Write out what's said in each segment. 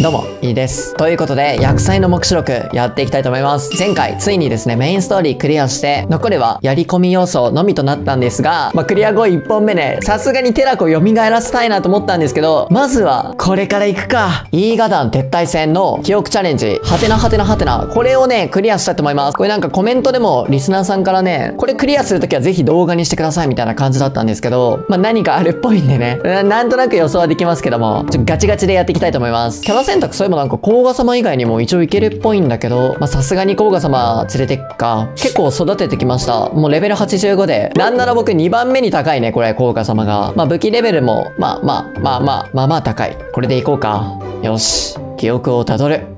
どうも、いいです。ということで、薬剤の目視録やっていきたいと思います。前回、ついにですね、メインストーリークリアして、残るはやり込み要素のみとなったんですが、まあ、クリア後1本目ね、さすがにテラコ蘇らせたいなと思ったんですけど、まずは、これから行くか。イーガダン撤退戦の記憶チャレンジ、はてなはてなはてな。これをね、クリアしたいと思います。これなんかコメントでも、リスナーさんからね、これクリアするときはぜひ動画にしてくださいみたいな感じだったんですけど、まあ、何かあるっぽいんでね、ななんとなく予想はできますけども、ちょっとガチガチでやっていきたいと思います。キャラ選択そういえばなんか、甲賀様以外にも一応いけるっぽいんだけど、まあ、さすがに甲賀様連れてっか。結構育ててきました。もうレベル85で。なんなら僕2番目に高いね、これ、甲賀様が。まあ、武器レベルも、まあまあ、まあまあ、まあまあ高い。これでいこうか。よし。記憶をたどる。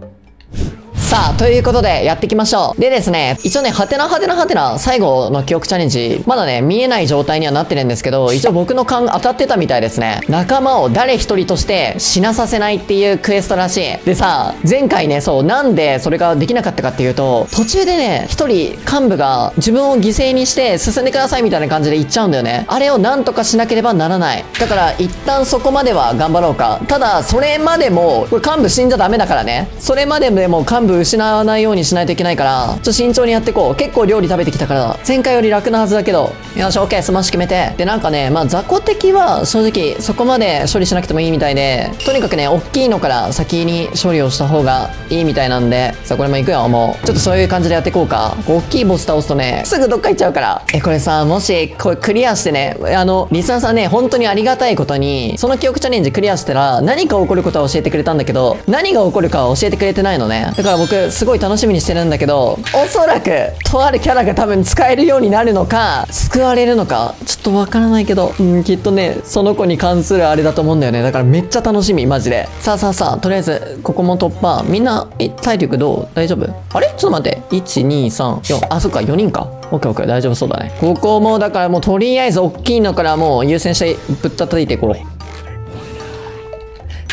さあ、ということで、やっていきましょう。でですね、一応ね、はてなはてなはてな、最後の記憶チャレンジ、まだね、見えない状態にはなってるんですけど、一応僕の勘当たってたみたいですね。仲間を誰一人として死なさせないっていうクエストらしい。でさ、前回ね、そう、なんでそれができなかったかっていうと、途中でね、一人幹部が自分を犠牲にして進んでくださいみたいな感じで言っちゃうんだよね。あれをなんとかしなければならない。だから、一旦そこまでは頑張ろうか。ただ、それまでも、これ幹部死んじゃダメだからね。それまででも幹部失わないようにしないといけないから、ちょっと慎重にやっていこう。結構料理食べてきたから、前回より楽なはずだけど。よし、オッケー、スマッシュ決めて。で、なんかね、まあ、雑魚敵は正直、そこまで処理しなくてもいいみたいで、とにかくね、大きいのから先に処理をした方がいいみたいなんで、さあ、これも行くよ、もう。ちょっとそういう感じでやっていこうか。大きいボス倒すとね、すぐどっか行っちゃうから。え、これさ、もし、これクリアしてね、あの、リスナーさんね、本当にありがたいことに、その記憶チャレンジクリアしたら、何か起こることは教えてくれたんだけど、何が起こるかは教えてくれてないのね。だから僕、すごい楽しみにしてるんだけど、おそらく、とあるキャラが多分使えるようになるのか、救われるのか、ちょっとわからないけど、うん、きっとね、その子に関するあれだと思うんだよね。だからめっちゃ楽しみ、マジで。さあさあさあ、とりあえず、ここも突破。みんな、体力どう？大丈夫？あれ？ちょっと待って。1、2、3、4。あ、そっか、4人か。オッケーオッケー、大丈夫そうだね。ここも、だからもうとりあえず大きいのからもう優先してぶったたいていこう。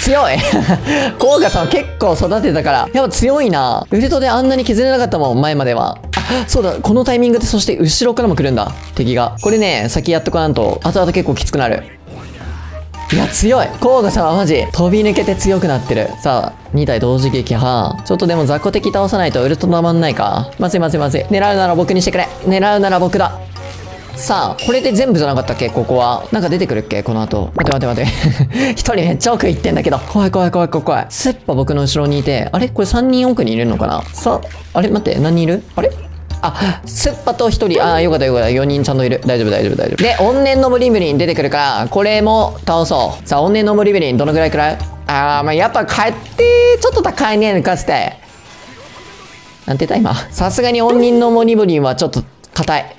強いコウガさん結構育てたから。やっぱ強いな。ウルトであんなに削れなかったもん、前までは。あ、そうだ、このタイミングでそして後ろからも来るんだ。敵が。これね、先やっとかなんと、後々結構きつくなる。いや、強いコウガさんはマジ、飛び抜けて強くなってる。さあ、2体同時撃破。ちょっとでも雑魚敵倒さないとウルトたまんないか。まずいまずいまずい。狙うなら僕にしてくれ。狙うなら僕だ。さあ、これで全部じゃなかったっけ？ここは。なんか出てくるっけ？この後。待て待て待て。一人めっちゃ奥行ってんだけど。怖い怖い怖い怖い怖い。スッパ僕の後ろにいて、あれ？これ3人奥にいるのかな？さあ、あれ？待って、何人いる？あれ？あ、スッパと一人、あーよかったよかった。4人ちゃんといる。大丈夫大丈夫大丈夫。で、怨念のブリブリン出てくるから、これも倒そう。さあ、怨念のブリブリンどのぐらいくらい？あー、まあ、やっぱ帰って、ちょっと高いね、抜かして。なんて言った今？さすがに怨念のモリブリンはちょっと硬い。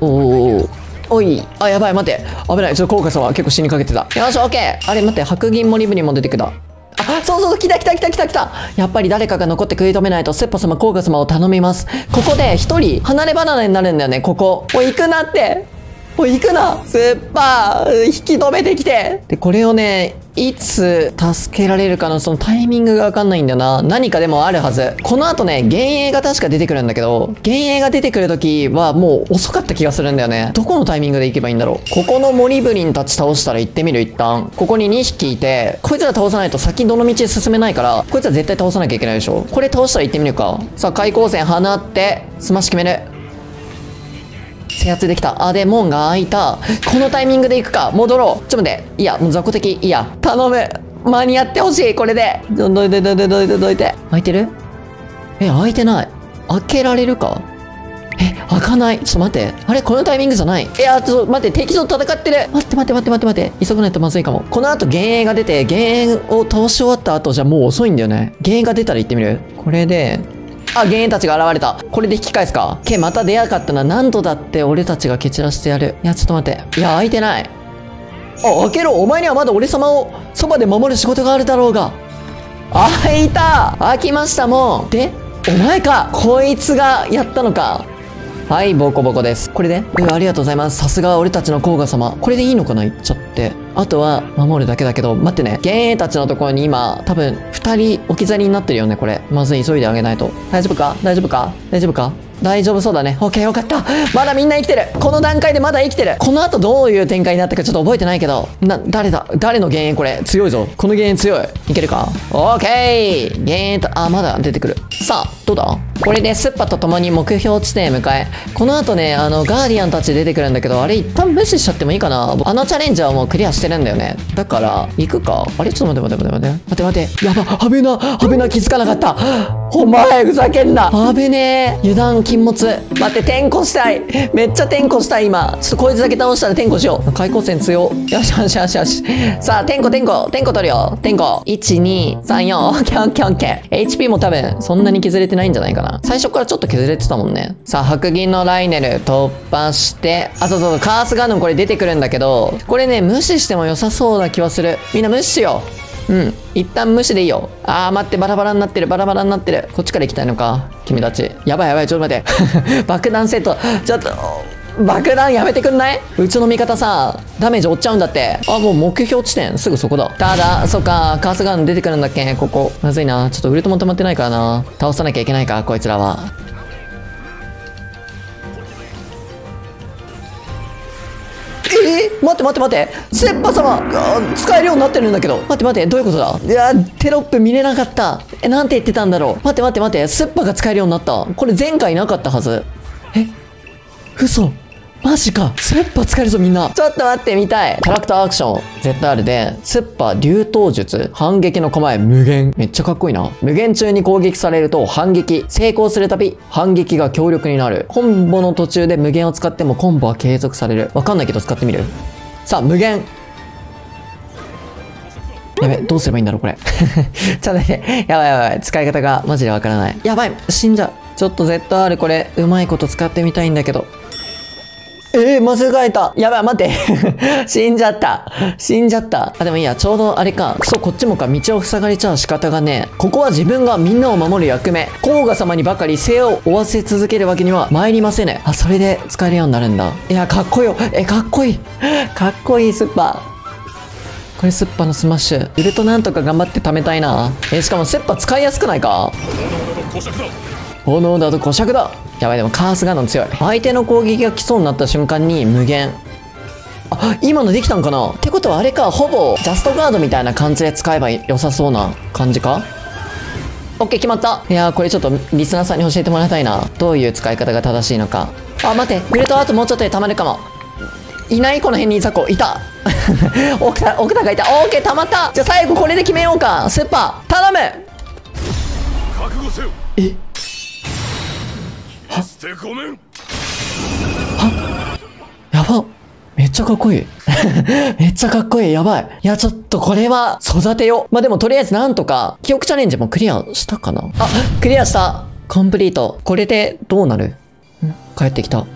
おおおい。あ、やばい、待って。危ない。ちょっと、効果さは結構死にかけてた。よし、オッケー。あれ、待って、白銀モリブリンも出てくだ。あ、そうそう、来た来た来た来た来た。やっぱり誰かが残って食い止めないと、セッパ様、コーガ様を頼みます。ここで一人離れ離れになるんだよね、ここ。おい、行くなって。おい、行くな。スッパ、引き止めてきて。で、これをね、いつ助けられるかのそのタイミングがわかんないんだよな。何かでもあるはず。この後ね、幻影が確か出てくるんだけど、幻影が出てくる時はもう遅かった気がするんだよね。どこのタイミングで行けばいいんだろう。ここのモリブリンたち倒したら行ってみる、一旦。ここに2匹いて、こいつら倒さないと先どの道へ進めないから、こいつら絶対倒さなきゃいけないでしょ。これ倒したら行ってみるか。さあ、開口線放って、スマッシュ決める。制圧できた。あ、で、門が開いた。このタイミングで行くか。戻ろう。ちょっと待って。いや、もう雑魚的。いや。頼む。間に合ってほしい。これで。ど、どいて、どいて、どいて、どいて。開いてるえ、開いてない。開けられるかえ、開かない。ちょっと待って。あれこのタイミングじゃない。いや、ちょっと待って。敵と戦ってる。待って待って待って待って待って。急がないとまずいかも。この後、幻影が出て、幻影を倒し終わった後じゃもう遅いんだよね。幻影が出たら行ってみるこれで、あ、幻影たちが現れた。これで引き返すか？け、また出やかったな。何度だって俺たちが蹴散らしてやる。いや、ちょっと待って。いや、開いてない。あ、開けろ。お前にはまだ俺様をそばで守る仕事があるだろうが。開いた開きましたもん。で、お前か。こいつがやったのか。はい、ボコボコです。これでえ、ありがとうございます。さすが俺たちの甲賀様。これでいいのかな言っちゃって。あとは、守るだけだけど、待ってね。幻影たちのところに今、多分、二人置き去りになってるよね、これ。まず、急いであげないと。大丈夫か？大丈夫か？大丈夫か？大丈夫そうだね。オッケーよかった。まだみんな生きてる。この段階でまだ生きてる。この後どういう展開になったかちょっと覚えてないけど。な、誰だ？誰の幻影これ？強いぞ。この幻影強い。いけるか？オッケー幻影と、あ、まだ出てくる。さあ、どうだ？これでスッパと共に目標地点へ向かえ。この後ね、あの、ガーディアンたち出てくるんだけど、あれ一旦無視しちゃってもいいかなあのチャレンジはもうクリアしてるんだよね。だから、行くか？あれ？ちょっと待って待って待って待って。待って待って。やば、危な、危な、気づかなかった。お前、ふざけんな。危ねえ。油断禁物。待って、転校したい。めっちゃ転校したい、今。ちょっとこいつだけ倒したら転校しよう。開口戦強。よしよしよしよし。さあ、転校転校。転校取るよ。転校。1、2、3、4。オッケーオッケーオッケー。HP も多分、そんなに削れてないんじゃないかな。最初からちょっと削れてたもんね。さあ、白銀のライネル突破して、あ、そうそう、カースガンドンこれ出てくるんだけど、これね、無視しても良さそうな気はする。みんな無視しよう。うん。一旦無視でいいよ。あー、待って、バラバラになってる、バラバラになってる。こっちから行きたいのか？君たち。やばいやばい、ちょっと待って。爆弾セット。ちょっと、爆弾やめてくんない？うちの味方さ、ダメージ負っちゃうんだって。あ、もう目標地点、すぐそこだ。ただ、そっか、カースガン出てくるんだっけ？ここ。まずいな。ちょっとウルトも止まってないからな。倒さなきゃいけないか、こいつらは。待って待って待って。セッパ様使えるようになってるんだけど。待って待ってどういうことだ？いやテロップ見れなかった。えなんて言ってたんだろう？待って待って待って。セッパが使えるようになった。これ前回なかったはず。え嘘。マジかスッパ使えるぞみんなちょっと待ってみたいキャラクターアクション ZR でスッパ流頭術反撃の構え無限めっちゃかっこいいな無限中に攻撃されると反撃成功するたび反撃が強力になるコンボの途中で無限を使ってもコンボは継続されるわかんないけど使ってみる？さあ無限やべ、どうすればいいんだろう、これ。ちょっと待って。やばいやばい。使い方がマジでわからない。やばい。死んじゃう。ちょっと ZR これ、うまいこと使ってみたいんだけど。えー、間違えた。やばい、待って。死んじゃった。死んじゃった。あ、でもいいや、ちょうどあれか。くそ、こっちもか。道を塞がれちゃう仕方がね。ここは自分がみんなを守る役目。甲賀様にばかり生を負わせ続けるわけには参りませね。あ、それで使えるようになるんだ。いや、かっこよ。え、かっこいい。かっこいい、スッパー。これスッパのスマッシュ。ウルトなんとか頑張って貯めたいな。え、しかもスッパ使いやすくないか？炎だと古尺だ。やばいでもカースガンドン強い。相手の攻撃が来そうになった瞬間に無限。あ今のできたんかな？ってことはあれかほぼジャストガードみたいな感じで使えば良さそうな感じか？オッケー決まった。いやーこれちょっとリスナーさんに教えてもらいたいな。どういう使い方が正しいのか。あ待ってウルトあともうちょっとで溜まるかも。いないこの辺にザコいた。奥田奥田がいた。オッケー溜まった。じゃあ最後これで決めようか。スーパー。頼む。えしてごめんはやばめっちゃかっこいい。めっちゃかっこいい。やばい。いや、ちょっとこれは育てよう。まあ、でもとりあえずなんとか、記憶チャレンジもクリアしたかなあ、クリアしたコンプリート。これでどうなる？帰ってきた。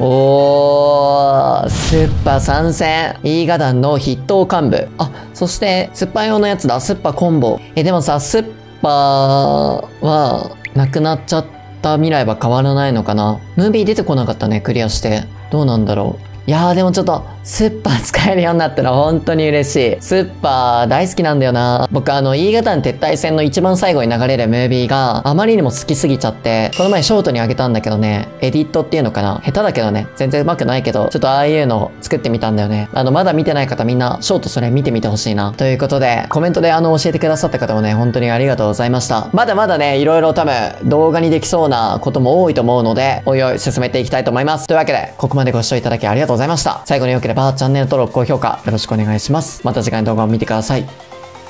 おー、スッパ参戦。イーガダンの筆頭幹部。あ、そして、スッパ用のやつだ。スッパコンボ。え、でもさ、スッパは、なくなっちゃったた未来は変わらないのかな？ムービー出てこなかったね、クリアして。どうなんだろう？いやーでもちょっと、スッパー使えるようになったの本当に嬉しい。スッパー大好きなんだよな。僕あの、E 型の撤退戦の一番最後に流れるムービーがあまりにも好きすぎちゃって、この前ショートにあげたんだけどね、エディットっていうのかな下手だけどね、全然上手くないけど、ちょっとああいうの作ってみたんだよね。あの、まだ見てない方みんな、ショートそれ見てみてほしいな。ということで、コメントであの、教えてくださった方もね、本当にありがとうございました。まだまだね、いろいろ多分、動画にできそうなことも多いと思うので、おいおい進めていきたいと思います。というわけで、ここまでご視聴いただきありがとうございました。最後に良ければチャンネル登録、高評価よろしくお願いします。また次回の動画を見てください。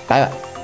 バイバイ。